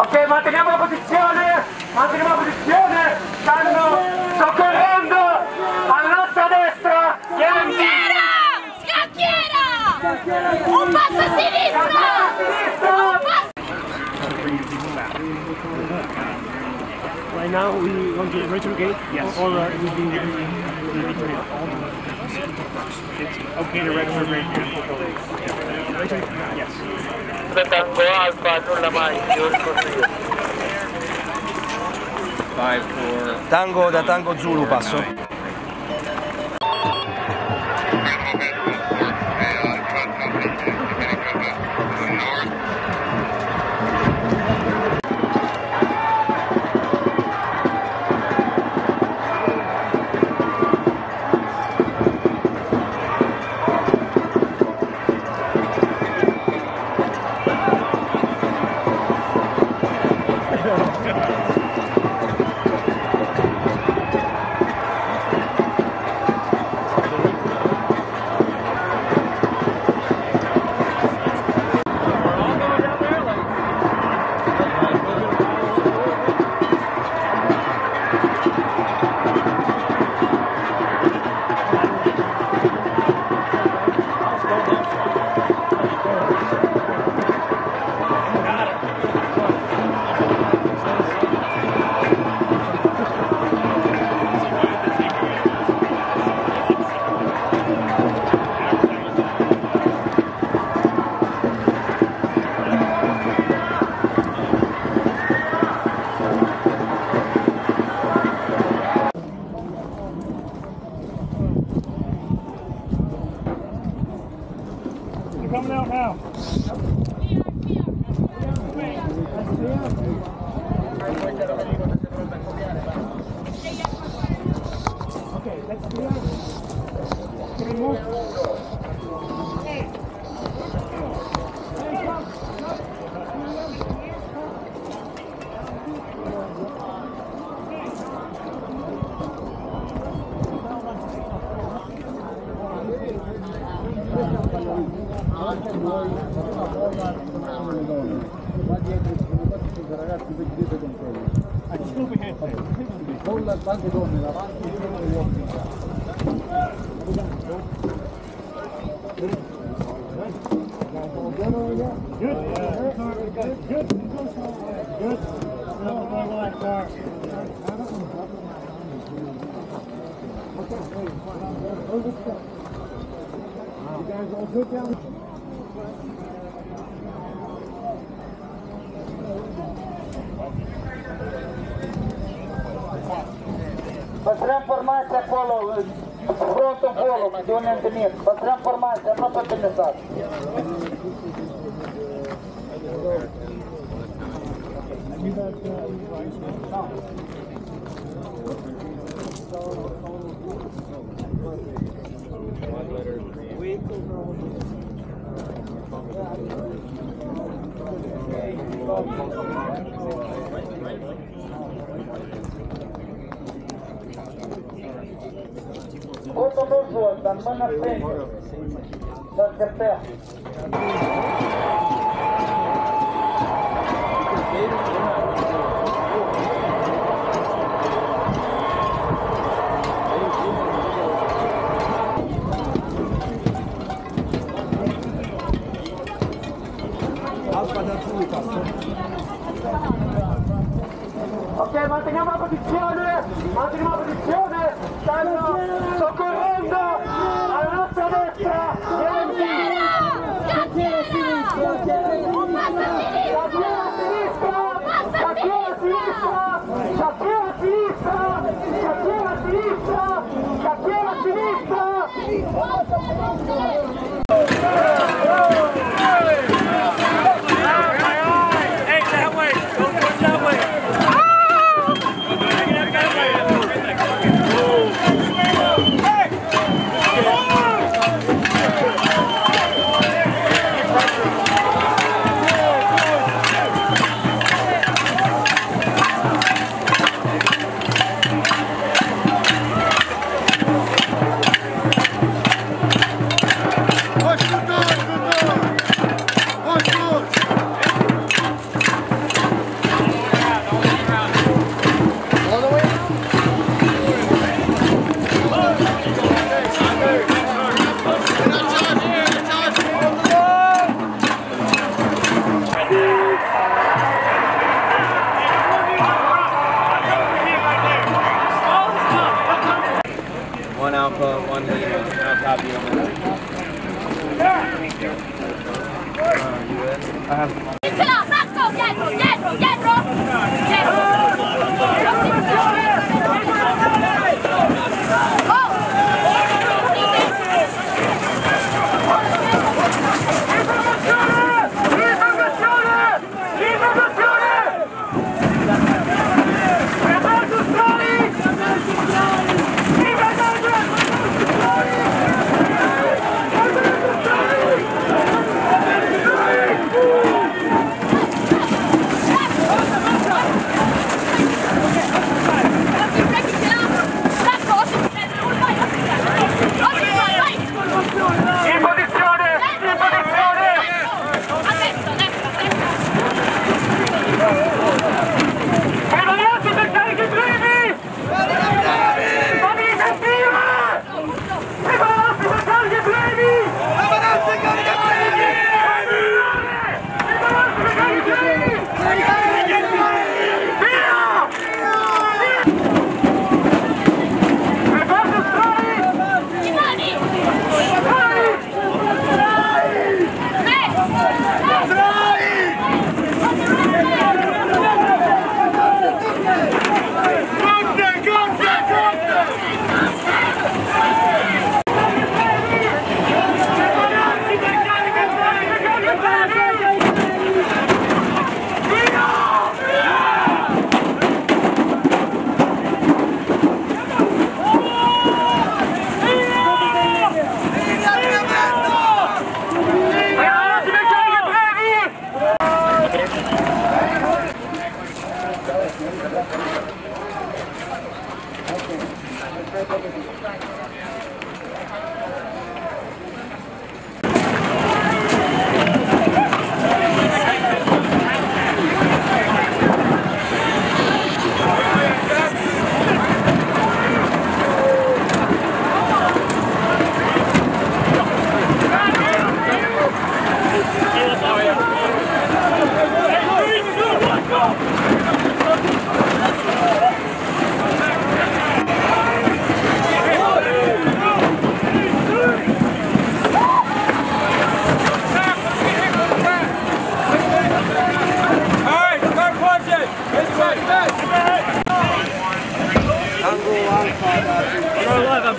Ok, manteniamo la posizione, manteniamo la posizione, stanno soccorrendo alla nostra destra, Chianti, Scacchiera! Scacchiera! Un passo a sinistra! Un passo Right now, we want to retrogate yes. or uh, we do we return it all It's okay to retrograde Yes. Tango Alfa, nulla mai. Five, four. Tango da Tango Zulu passo. Okay, let's do it. Can we move? Good. Yeah. Good. Good. Good. No, no, no, car. You guys all good down? Пăstrăm formația acolo, frontul acolo, de unde ne întâlnim. Păstrăm formația, nu tot mesaj. Botul Outro abençoa, da mana feita. Da CPR. Alfa da comunicação. Ok, manteniamo la posizione, manteniamo la posizione, stanno soccorrendo dietro, dietro, dietro, dietro.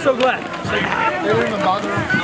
Push, push, push, push.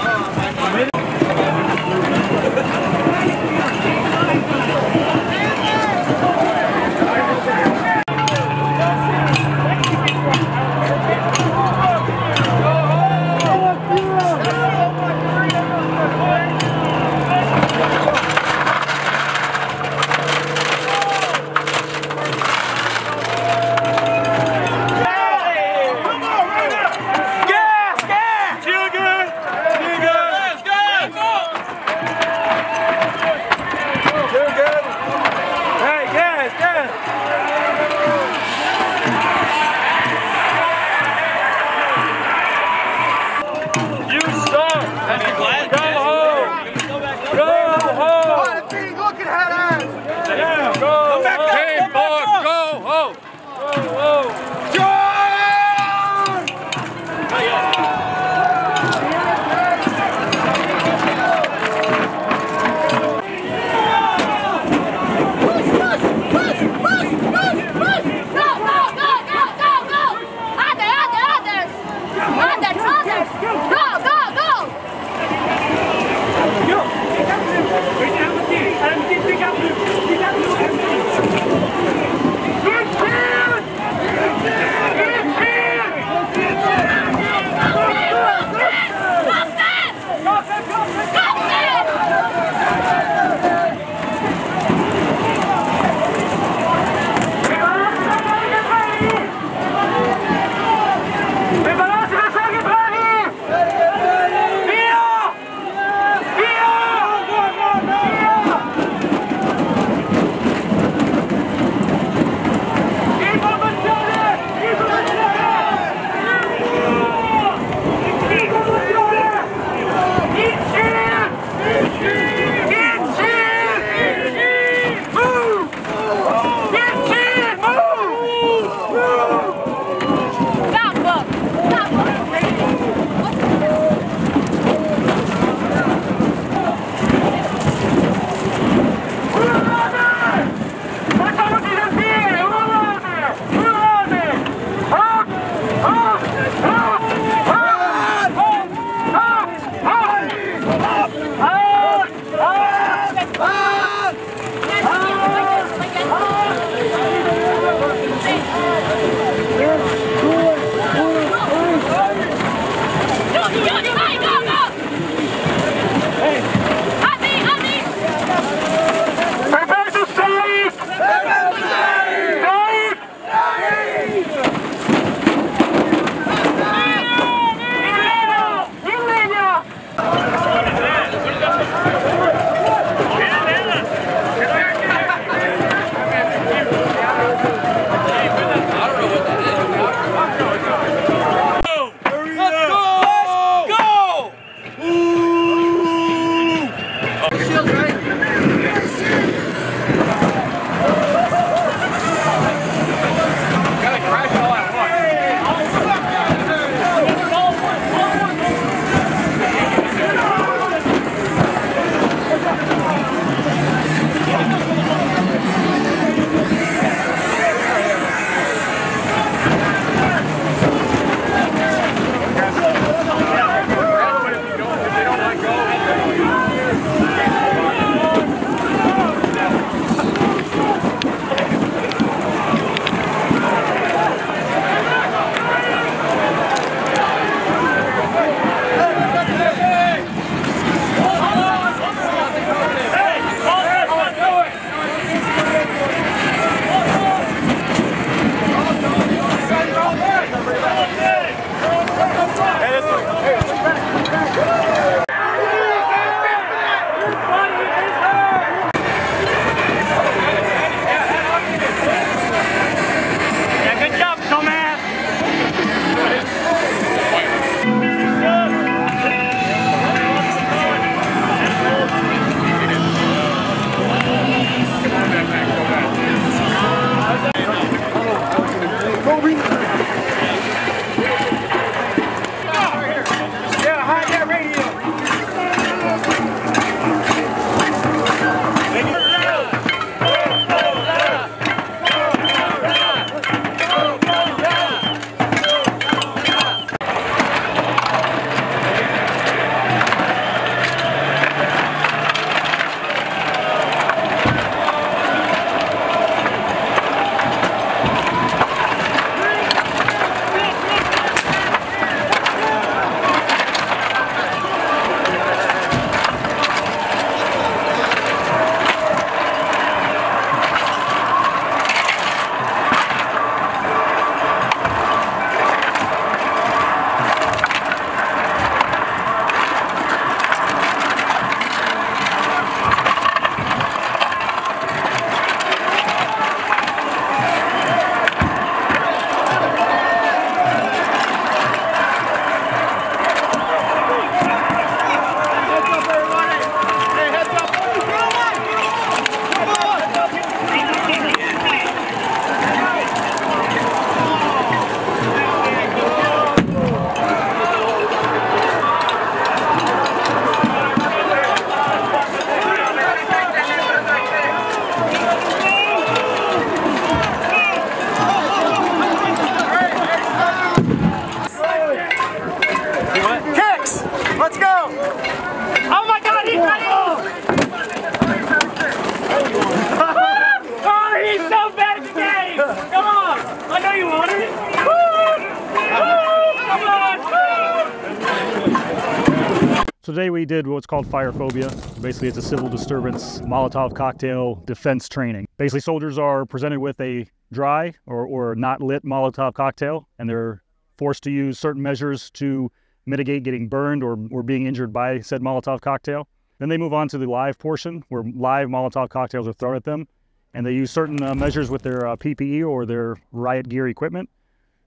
Today we did what's called fire phobia. Basically, it's a civil disturbance Molotov cocktail defense training. Basically, soldiers are presented with a dry or, or not lit Molotov cocktail, and they're forced to use certain measures to mitigate getting burned or, or being injured by said Molotov cocktail. Then they move on to the live portion where live Molotov cocktails are thrown at them, and they use certain uh, measures with their uh, PPE or their riot gear equipment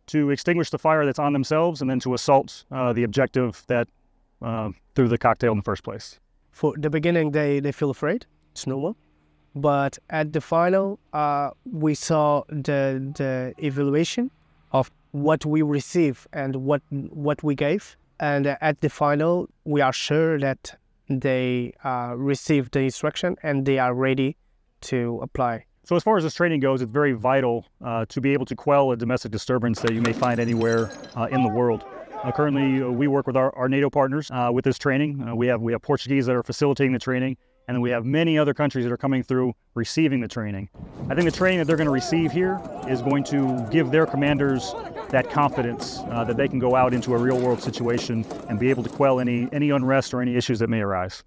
to extinguish the fire that's on themselves and then to assault uh, the objective that uh, threw the cocktail in the first place. For the beginning, they, they feel afraid. It's normal. But at the final, uh, we saw the the evaluation of what we receive and what what we gave. And at the final, we are sure that they uh, received the instruction and they are ready to apply. So as far as this training goes, it's very vital uh, to be able to quell a domestic disturbance that you may find anywhere uh, in the world. Uh, currently, uh, we work with our, our NATO partners uh, with this training. Uh, we have we have Portuguese that are facilitating the training, and then we have many other countries that are coming through receiving the training. I think the training that they're going to receive here is going to give their commanders that confidence uh, that they can go out into a real world situation and be able to quell any any unrest or any issues that may arise.